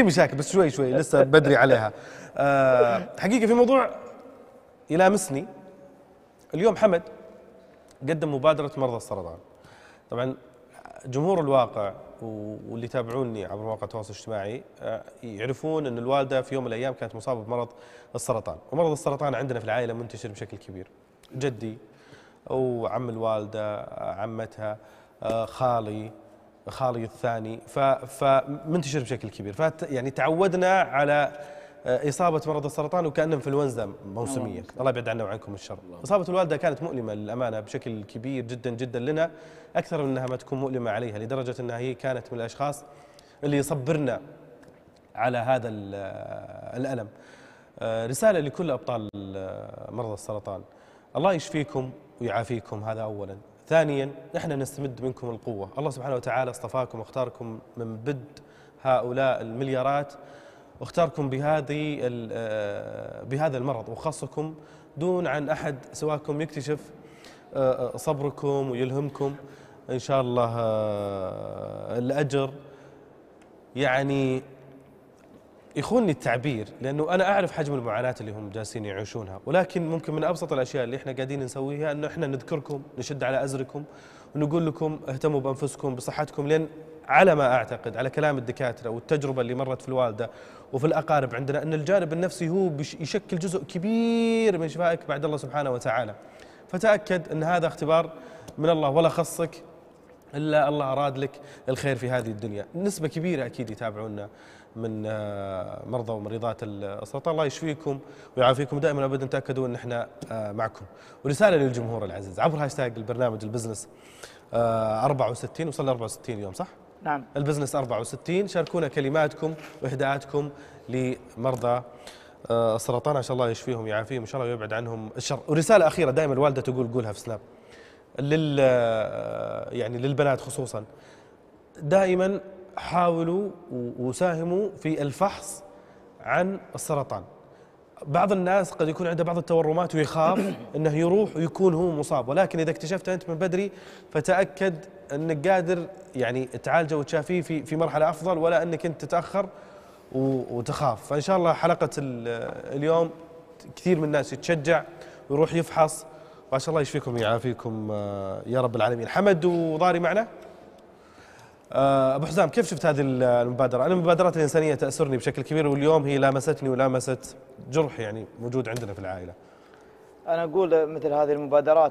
في مشاكل بس شوي شوي لسه بدري عليها. آه، حقيقة في موضوع يلامسني. اليوم حمد قدم مبادرة مرضى السرطان. طبعا جمهور الواقع واللي يتابعوني عبر مواقع التواصل الاجتماعي آه، يعرفون إن الوالدة في يوم من الأيام كانت مصابة بمرض السرطان. ومرض السرطان عندنا في العائلة منتشر بشكل كبير. جدي وعم الوالدة عمتها آه، خالي خالي الثاني. فمنتشر بشكل كبير. يعني تعودنا على آه، إصابة مرض السرطان وكأنه إنفلونزا موسمية الله. يبعد عنا وعنكم الشر. إصابة الوالدة كانت مؤلمة للأمانة بشكل كبير جدا جدا لنا. أكثر من أنها ما تكون مؤلمة عليها لدرجة أنها هي كانت من الأشخاص اللي يصبرنا على هذا آه، الألم. رسالة لكل أبطال مرضى السرطان. الله يشفيكم ويعافيكم هذا أولا. ثانيا نحن نستمد منكم القوة. الله سبحانه وتعالى اصطفاكم واختاركم من بد هؤلاء المليارات. واختاركم بهذه آه، بهذا المرض وخصكم دون عن أحد سواكم يكتشف آه، صبركم ويلهمكم. إن شاء الله آه، الأجر يعني يخونني التعبير لأنه أنا أعرف حجم المعاناة اللي هم جالسين يعيشونها ولكن ممكن من أبسط الأشياء اللي إحنا قاعدين نسويها إنه إحنا نذكركم نشد على أزركم ونقول لكم اهتموا بأنفسكم بصحتكم لأن على ما أعتقد على كلام الدكاترة والتجربة اللي مرت في الوالدة وفي الأقارب عندنا إن الجانب النفسي هو يشكل جزء كبير من شفائك بعد الله سبحانه وتعالى. فتأكد إن هذا اختبار من الله ولا خصك إلا الله أراد لك الخير في هذه الدنيا. نسبة كبيرة أكيد يتابعونا من آه، مرضى ومريضات السرطان الله يشفيكم ويعافيكم. دائما ابدا تأكدوا أن إحنا آه، معكم. ورسالة للجمهور العزيز عبر هاشتاج البرنامج البزنس 64 وصل 64 اليوم صح؟ نعم. البزنس 64 شاركونا كلماتكم وإهداءاتكم لمرضى آه، السرطان. عشان الله يشفيهم ويعافيهم. إن شاء الله ويبعد عنهم الشر. ورسالة أخيرة دائما الوالده تقول قولها في سناب. لل يعني للبنات خصوصا. دائما حاولوا وساهموا في الفحص عن السرطان. بعض الناس قد يكون عنده بعض التورمات ويخاف إنه يروح ويكون هو مصاب. ولكن إذا اكتشفت أنت من بدري فتأكد أنك قادر يعني تعالجه وتشافيه في في مرحلة أفضل ولا أنك أنت تتأخر وتخاف. فإن شاء الله حلقة اليوم كثير من الناس يتشجع ويروح يفحص وما شاء الله يشفيكم ويعافيكم آه، يا رب العالمين حمد وضاري معنا آه، أبو حزام كيف شفت هذه المبادرة؟ أنا المبادرات الإنسانية تاسرني بشكل كبير واليوم هي لامستني ولامست جرح يعني موجود عندنا في العائلة. أنا أقول مثل هذه المبادرات